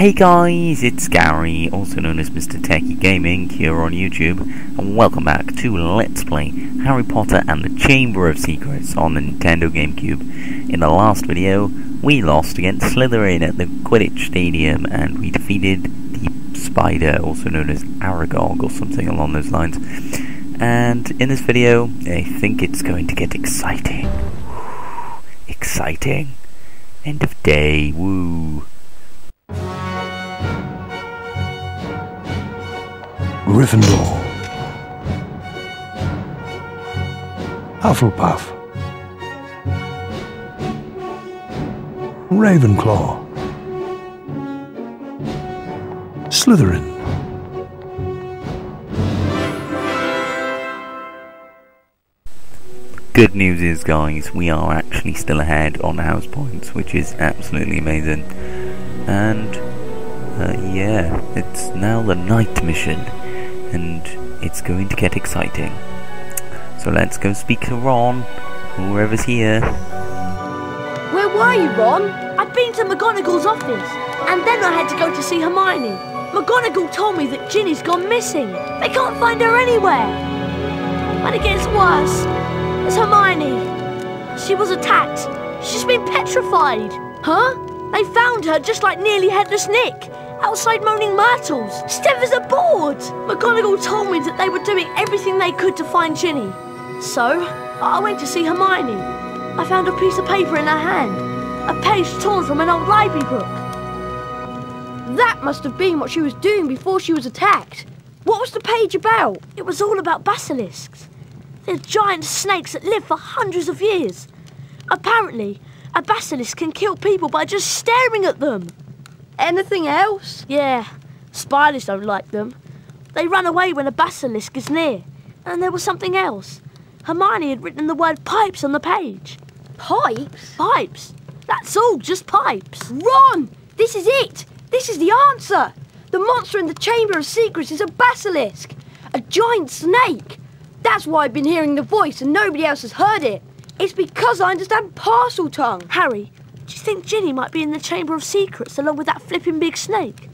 Hey guys, it's Gary, also known as Mr. Techy Gaming, here on YouTube, and welcome back to Let's Play Harry Potter and the Chamber of Secrets on the Nintendo GameCube. In the last video, we lost against Slytherin at the Quidditch Stadium, and we defeated the Spider, also known as Aragog, or something along those lines. And in this video, I think it's going to get exciting. exciting. End of day, woo. Gryffindor. Hufflepuff. Ravenclaw. Slytherin. Good news is, guys, we are actually still ahead on house points, which is absolutely amazing. And, uh, yeah, it's now the night mission, and it's going to get exciting. So let's go speak to Ron, whoever's here. Where were you, Ron? I've been to McGonagall's office, and then I had to go to see Hermione. McGonagall told me that Ginny's gone missing. They can't find her anywhere. But it gets worse. it's Hermione. She was attacked. She's been petrified. Huh? They found her just like nearly headless Nick, outside Moaning Myrtles, stiff as a board. McGonagall told me that they were doing everything they could to find Ginny. So, I went to see Hermione. I found a piece of paper in her hand, a page torn from an old library book. That must have been what she was doing before she was attacked. What was the page about? It was all about basilisks. They're giant snakes that live for hundreds of years. Apparently, a basilisk can kill people by just staring at them. Anything else? Yeah, spiders don't like them. They run away when a basilisk is near. And there was something else. Hermione had written the word pipes on the page. Pipes? Pipes. That's all, just pipes. Ron! This is it! This is the answer! The monster in the Chamber of Secrets is a basilisk! A giant snake! That's why I've been hearing the voice and nobody else has heard it. It's because I understand Parseltongue. Harry, do you think Ginny might be in the Chamber of Secrets along with that flipping big snake?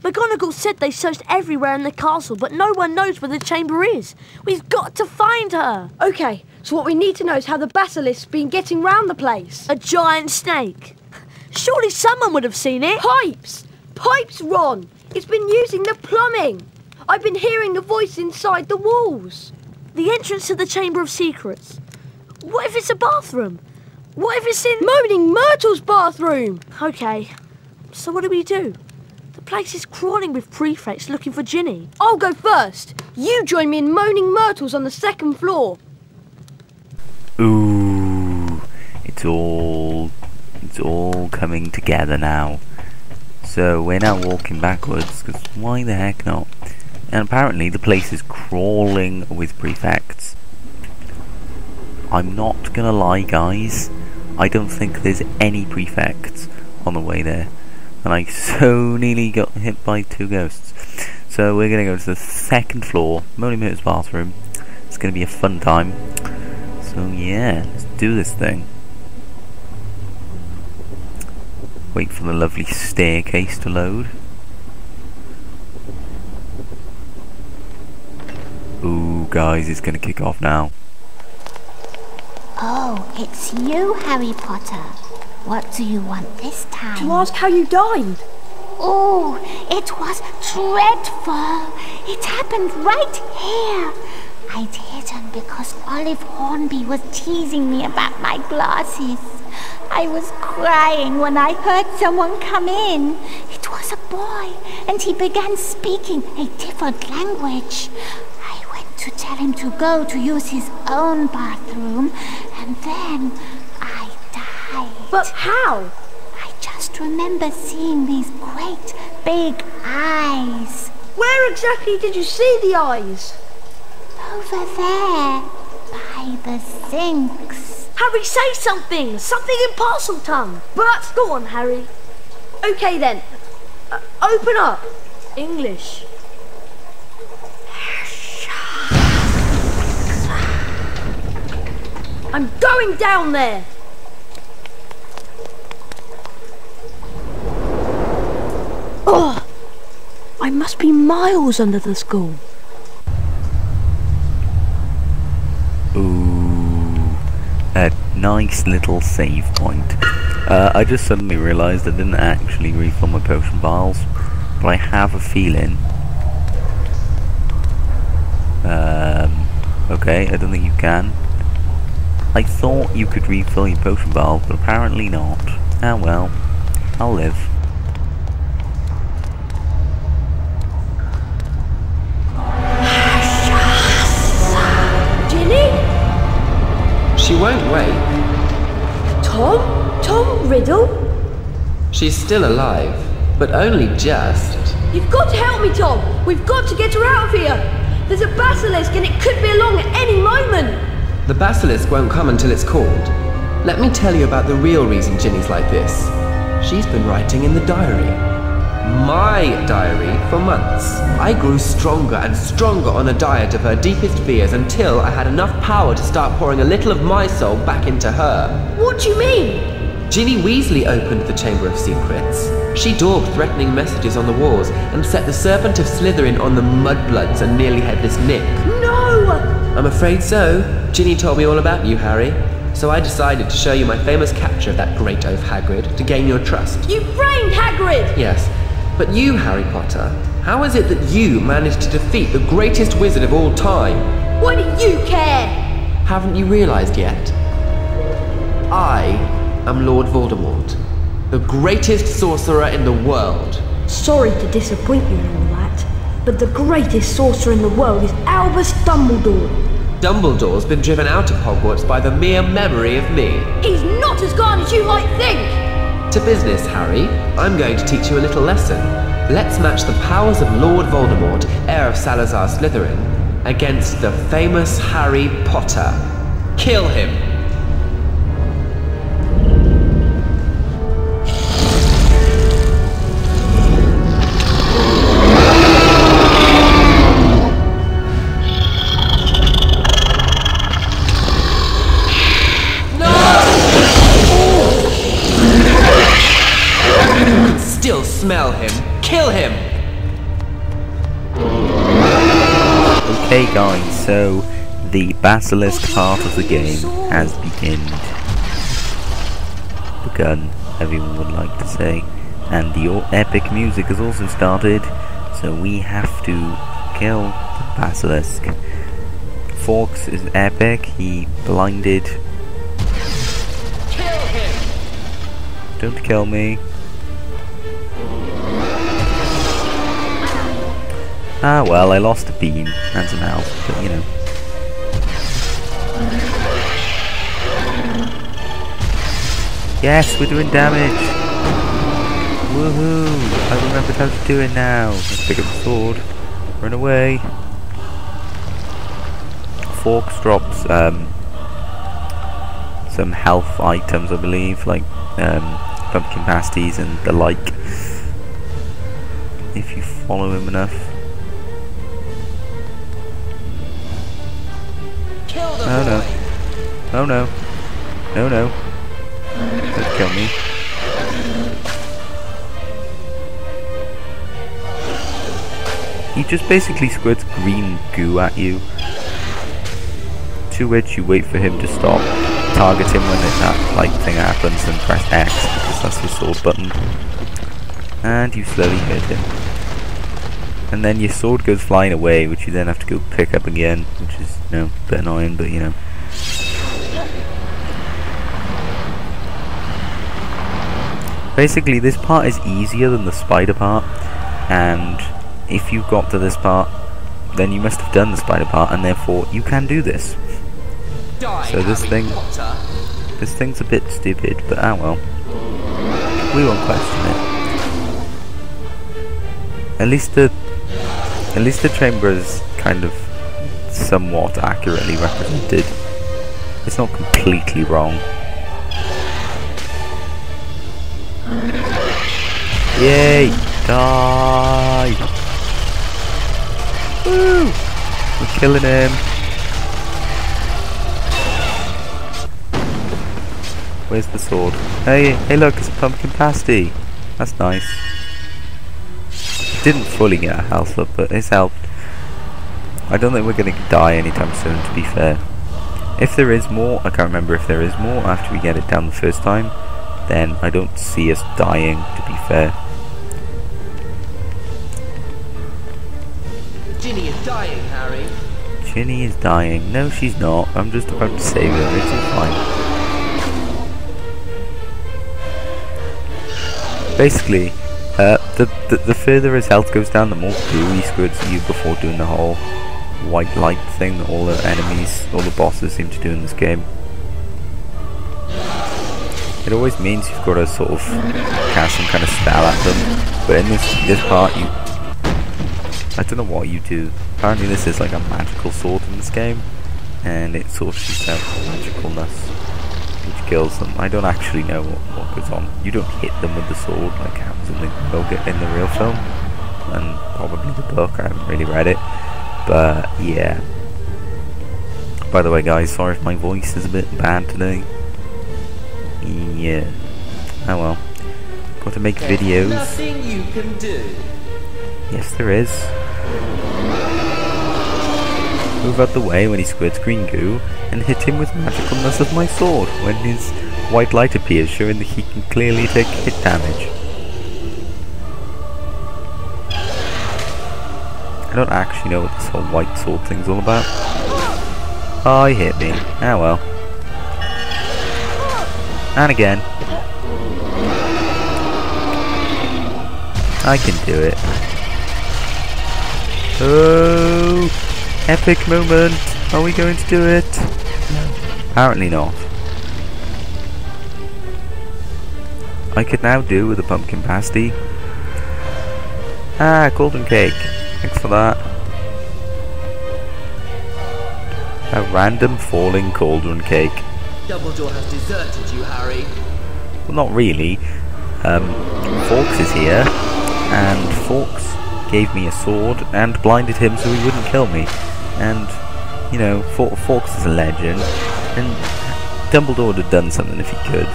McGonagall said they searched everywhere in the castle, but no one knows where the chamber is. We've got to find her. Okay, so what we need to know is how the basilisk's been getting round the place. A giant snake. Surely someone would have seen it. Pipes! Pipes, Ron! It's been using the plumbing. I've been hearing the voice inside the walls. The entrance to the Chamber of Secrets. What if it's a bathroom? What if it's in... Moaning Myrtle's bathroom! Okay, so what do we do? The place is crawling with prefects looking for Ginny. I'll go first. You join me in Moaning Myrtle's on the second floor. Ooh, it's all, it's all coming together now. So we're now walking backwards, because why the heck not? And apparently the place is crawling with prefects. I'm not gonna lie guys, I don't think there's any prefects on the way there. And I so nearly got hit by two ghosts. So we're gonna go to the second floor, Myrtle's bathroom. It's gonna be a fun time. So yeah, let's do this thing. Wait for the lovely staircase to load. Ooh, guys, it's gonna kick off now. It's you, Harry Potter. What do you want this time? To ask how you died. Oh, it was dreadful. It happened right here. I'd hidden because Olive Hornby was teasing me about my glasses. I was crying when I heard someone come in. It was a boy, and he began speaking a different language. To tell him to go to use his own bathroom, and then I died. But how? I just remember seeing these great big eyes. Where exactly did you see the eyes? Over there, by the sinks. Harry, say something! Something in Parseltongue! But go on, Harry. Okay then. Uh, open up. English. I'm going down there. Ugh! I must be miles under the school. Ooh, a nice little save point. Uh, I just suddenly realised I didn't actually refill my potion vials, but I have a feeling. Um, okay, I don't think you can. I thought you could refill your potion vial, but apparently not. Ah well, I'll live. Ginny? She won't wait. Tom? Tom Riddle? She's still alive, but only just. You've got to help me, Tom. We've got to get her out of here. There's a basilisk and it could be along at any moment. The basilisk won't come until it's called. Let me tell you about the real reason Ginny's like this. She's been writing in the diary. My diary for months. I grew stronger and stronger on a diet of her deepest fears until I had enough power to start pouring a little of my soul back into her. What do you mean? Ginny Weasley opened the Chamber of Secrets. She daubed threatening messages on the walls and set the Serpent of Slytherin on the Mudbloods and nearly Headless Nick. No! I'm afraid so. Ginny told me all about you, Harry. So I decided to show you my famous capture of that great oaf Hagrid to gain your trust. You framed Hagrid! Yes, but you, Harry Potter, how is it that you managed to defeat the greatest wizard of all time? What do you care? Haven't you realized yet? I am Lord Voldemort, the greatest sorcerer in the world. Sorry to disappoint you and all that, but the greatest sorcerer in the world is Albus Dumbledore. Dumbledore's been driven out of Hogwarts by the mere memory of me. He's not as gone as you might think! To business, Harry. I'm going to teach you a little lesson. Let's match the powers of Lord Voldemort, heir of Salazar Slytherin, against the famous Harry Potter. Kill him! Smell him. Kill him! Okay guys, so the basilisk part of the game has begun. Begun, everyone would like to say. And the epic music has also started, so we have to kill the basilisk. Fawkes is epic, he blinded. Kill him! Don't kill me. Ah well, I lost a beam and an health, but you know. Yes, we're doing damage! Woohoo! I remembered how to do it now. Let's pick up the sword. Run away. Fawkes drops um, some health items, I believe, like um, pumpkin pasties and the like. If you follow him enough. Oh no. Oh no. No no. Don't kill me. He just basically squirts green goo at you. To which you wait for him to stop. Target him when it, that like thing happens and press X because that's your sword button. And you slowly hit him. And then your sword goes flying away, which you then have to go pick up again, which is, you know, a bit annoying, but you know. Basically, this part is easier than the spider part, and if you got to this part, then you must have done the spider part, and therefore you can do this. Die, So this Harry thing- Potter. This thing's a bit stupid, but ah well. We won't question it. At least the at least the chamber is kind of somewhat accurately represented. It's not completely wrong. Yay! Die! Woo! We're killing him. Where's the sword? Hey, hey look, it's a pumpkin pasty. That's nice. Didn't fully get our health up, but it's helped. I don't think we're going to die anytime soon, to be fair. If there is more, I can't remember if there is more after we get it down the first time, then I don't see us dying, to be fair. Ginny is dying, Harry. Ginny is dying. No, she's not. I'm just about to save her. It's all fine. Basically, the, the the further his health goes down, the more gluey squids you before doing the whole white light thing that all the enemies, all the bosses seem to do in this game. It always means you've got to sort of cast some kind of spell at them, but in this this part you, I don't know what you do. Apparently this is like a magical sword in this game, and it sort of shoots out magicalness kills them. I don't actually know what, what goes on. You don't hit them with the sword like happens in the in the real film, and probably the book. I haven't really read it. But yeah. By the way, guys, sorry if my voice is a bit bad today. Yeah. Oh well. Got to make videos. Nothing you can do. Yes, there is. Move out the way when he squirts green goo, and hit him with magicalness of my sword when his white light appears, showing that he can clearly take hit damage. I don't actually know what this whole white sword thing's all about. Oh, he hit me. Ah well. And again. I can do it. Oh, epic moment. Are we going to do it? Apparently not. I could now do with a pumpkin pasty. Ah, golden cake. Thanks for that. A random falling cauldron cake. Dumbledore has deserted you, Harry. Well, not really. Um, Fawkes is here, and Fawkes gave me a sword and blinded him so he wouldn't kill me. And, you know, Fa- Fawkes is a legend, and Dumbledore would have done something if he could.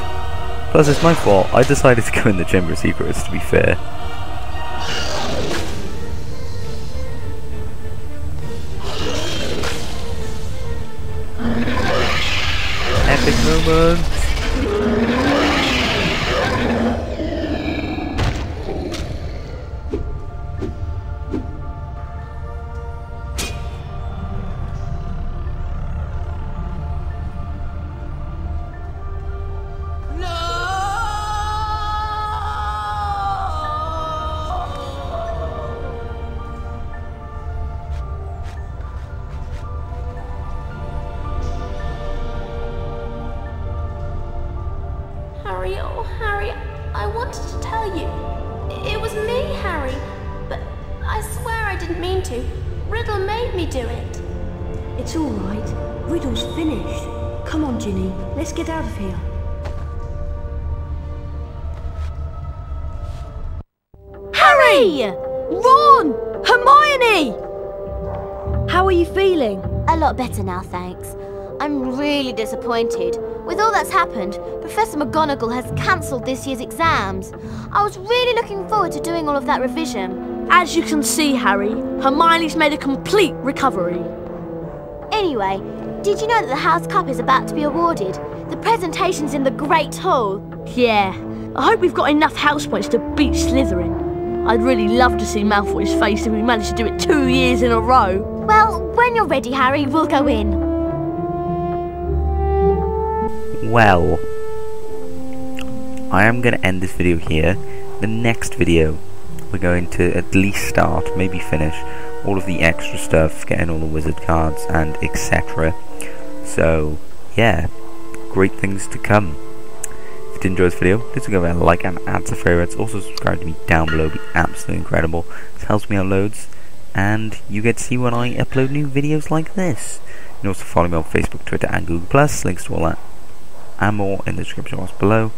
Plus, it's my fault. I decided to go in the Chamber of Secrets, to be fair. Epic moment! Oh Harry, I wanted to tell you. It was me, Harry. But I swear I didn't mean to. Riddle made me do it. It's all right. Riddle's finished. Come on, Ginny. Let's get out of here. Harry! Ron! Hermione! How are you feeling? A lot better now, thanks. I'm really disappointed. With all that's happened, Professor McGonagall has cancelled this year's exams. I was really looking forward to doing all of that revision. As you can see, Harry, Hermione's made a complete recovery. Anyway, did you know that the House Cup is about to be awarded? The presentation's in the Great Hall. Yeah, I hope we've got enough house points to beat Slytherin. I'd really love to see Malfoy's face if we managed to do it two years in a row. Well, when you're ready, Harry, we'll go in. Well, I am going to end this video here. The next video, we're going to at least start, maybe finish, all of the extra stuff, getting all the wizard cards and etc. So, yeah, great things to come. If you did enjoy this video, please give it a like and add to favorites. Also, subscribe to me down below, it'd be absolutely incredible. It helps me out loads, and you get to see when I upload new videos like this. You can also follow me on Facebook, Twitter, and Google Plus. Links to all that and more in the description box below.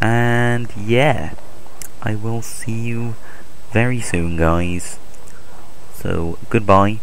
And yeah, I will see you very soon, guys. So goodbye